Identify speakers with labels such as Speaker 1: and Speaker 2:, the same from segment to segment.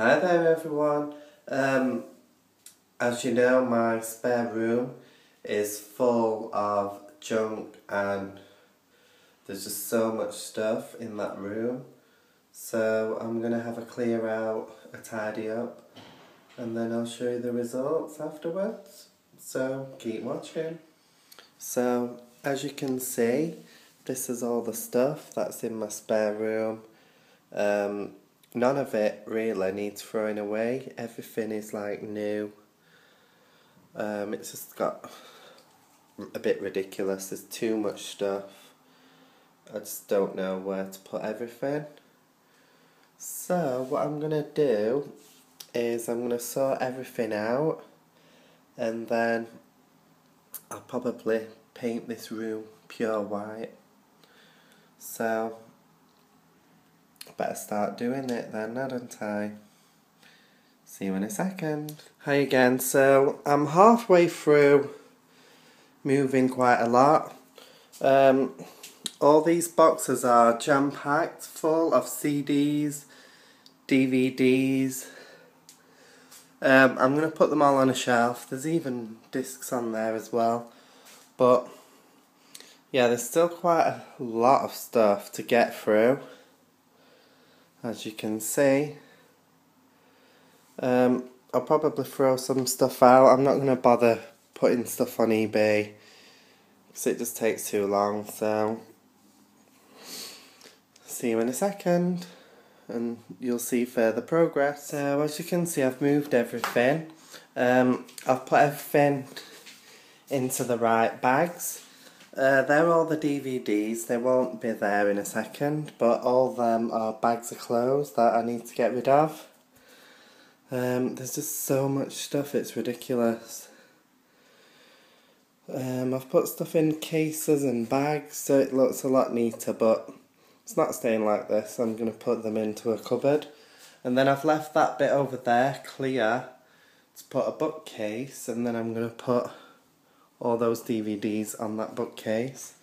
Speaker 1: Hi there everyone. Um, as you know my spare room is full of junk and there's just so much stuff in that room. So I'm going to have a clear out, a tidy up and then I'll show you the results afterwards. So keep watching. So as you can see this is all the stuff that's in my spare room. Um, none of it really needs throwing away. Everything is like new. Um, it's just got a bit ridiculous. There's too much stuff. I just don't know where to put everything. So what I'm going to do is I'm going to sort everything out and then I'll probably paint this room pure white. So better start doing it then, hadn't I? See you in a second. Hi again, so I'm halfway through moving quite a lot. Um, all these boxes are jam-packed full of CDs, DVDs. Um, I'm going to put them all on a shelf. There's even discs on there as well. But yeah, there's still quite a lot of stuff to get through as you can see. Um, I'll probably throw some stuff out. I'm not going to bother putting stuff on eBay because it just takes too long. So, see you in a second and you'll see further progress. So, as you can see, I've moved everything. Um, I've put everything into the right bags. Uh, they're all the DVDs, they won't be there in a second, but all them are bags of clothes that I need to get rid of. Um, there's just so much stuff, it's ridiculous. Um, I've put stuff in cases and bags so it looks a lot neater, but it's not staying like this. I'm going to put them into a cupboard. And then I've left that bit over there clear to put a bookcase, and then I'm going to put all those DVDs on that bookcase.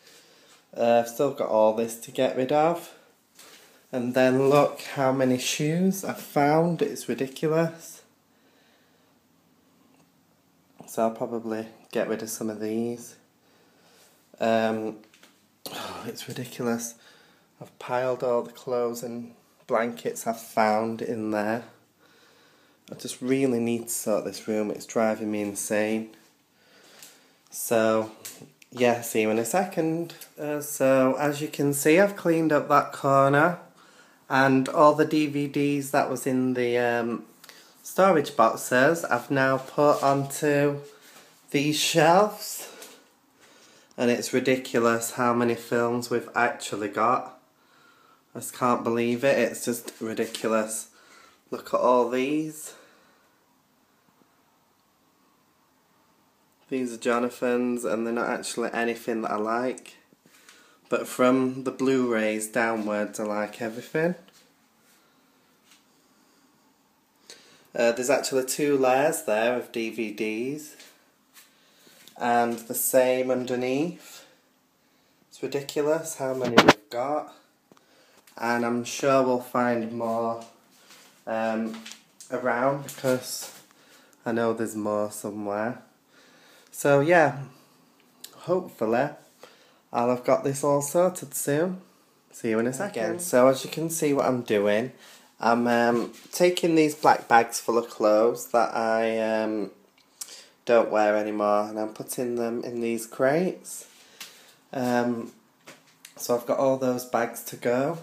Speaker 1: Uh, I've still got all this to get rid of. And then look how many shoes I've found, it's ridiculous. So I'll probably get rid of some of these. Um, oh, it's ridiculous. I've piled all the clothes and blankets I've found in there. I just really need to sort this room, it's driving me insane. So, yeah, see you in a second. Uh, so, as you can see, I've cleaned up that corner and all the DVDs that was in the um, storage boxes I've now put onto these shelves. And it's ridiculous how many films we've actually got. I just can't believe it, it's just ridiculous. Look at all these. These are Jonathan's and they're not actually anything that I like. But from the Blu-rays downwards I like everything. Uh, there's actually two layers there of DVDs. And the same underneath. It's ridiculous how many we've got. And I'm sure we'll find more um, around because I know there's more somewhere. So yeah, hopefully I'll have got this all sorted soon. See you in a second. So as you can see what I'm doing, I'm um, taking these black bags full of clothes that I um, don't wear anymore and I'm putting them in these crates. Um, so I've got all those bags to go.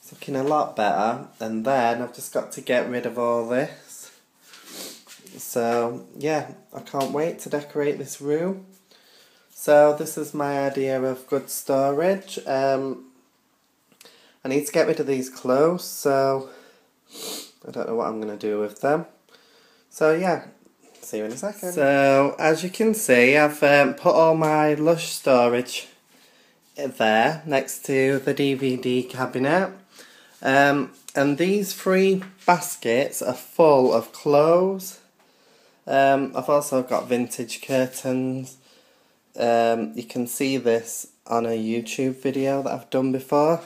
Speaker 1: It's looking a lot better and then I've just got to get rid of all this so yeah, I can't wait to decorate this room. So this is my idea of good storage. Um, I need to get rid of these clothes, so I don't know what I'm going to do with them. So yeah, see you in a second. So as you can see, I've um, put all my Lush storage there next to the DVD cabinet. Um, and these three baskets are full of clothes, um, I've also got vintage curtains. Um, you can see this on a YouTube video that I've done before.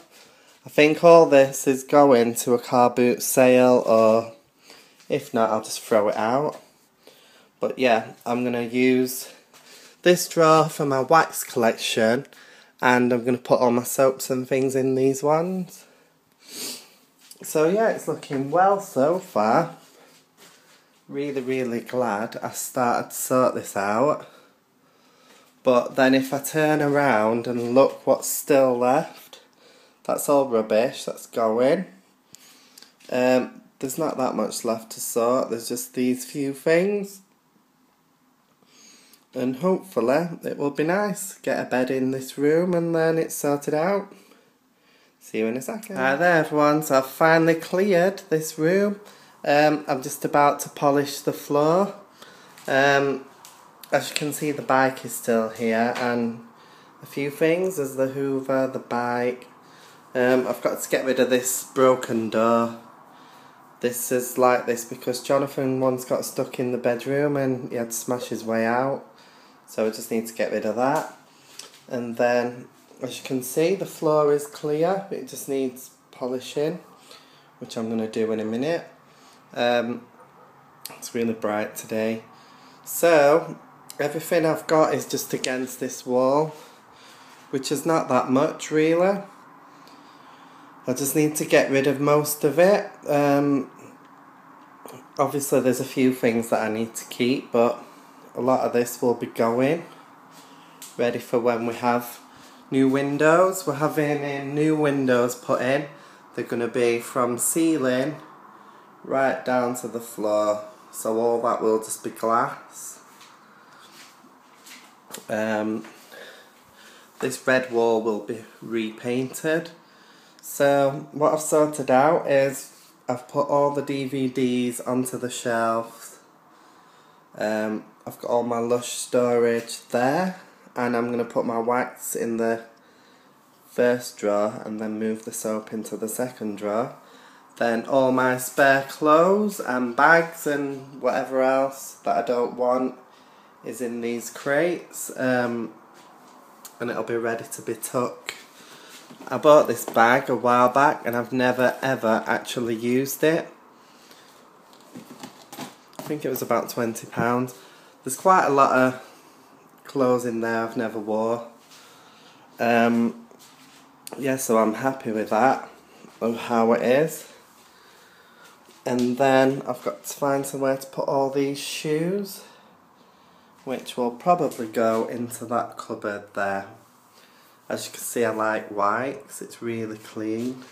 Speaker 1: I think all this is going to a car boot sale or If not, I'll just throw it out. But yeah, I'm going to use this drawer for my wax collection and I'm going to put all my soaps and things in these ones. So yeah, it's looking well so far. Really, really glad I started to sort this out. But then if I turn around and look what's still left, that's all rubbish, that's going. Um, there's not that much left to sort, there's just these few things. And hopefully it will be nice. Get a bed in this room and then it's sorted out. See you in a second. Hi there everyone, so I've finally cleared this room. Um, I'm just about to polish the floor. Um, as you can see the bike is still here and a few things. There's the hoover, the bike. Um, I've got to get rid of this broken door. This is like this because Jonathan once got stuck in the bedroom and he had to smash his way out. So I just need to get rid of that. And then, as you can see, the floor is clear. It just needs polishing, which I'm going to do in a minute. Um, it's really bright today. So, everything I've got is just against this wall, which is not that much really. I just need to get rid of most of it. Um, obviously there's a few things that I need to keep, but a lot of this will be going ready for when we have new windows we're having in new windows put in they're going to be from ceiling right down to the floor. So all that will just be glass. Um, this red wall will be repainted. So what I've sorted out is I've put all the DVDs onto the shelves. Um, I've got all my Lush storage there and I'm going to put my wax in the first drawer and then move the soap into the second drawer. Then all my spare clothes and bags and whatever else that I don't want is in these crates um, and it'll be ready to be tucked. I bought this bag a while back and I've never ever actually used it. I think it was about £20. There's quite a lot of clothes in there I've never wore. Um, yeah, so I'm happy with that, of how it is. And then I've got to find somewhere to put all these shoes, which will probably go into that cupboard there. As you can see, I like white because it's really clean.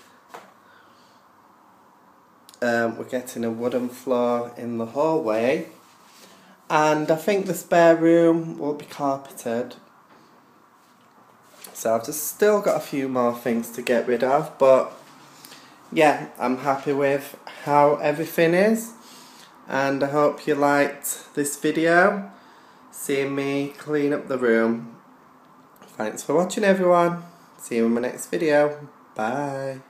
Speaker 1: Um, we're getting a wooden floor in the hallway and I think the spare room will be carpeted. So I've just still got a few more things to get rid of, but yeah, I'm happy with how everything is. And I hope you liked this video, seeing me clean up the room. Thanks for watching everyone. See you in my next video. Bye.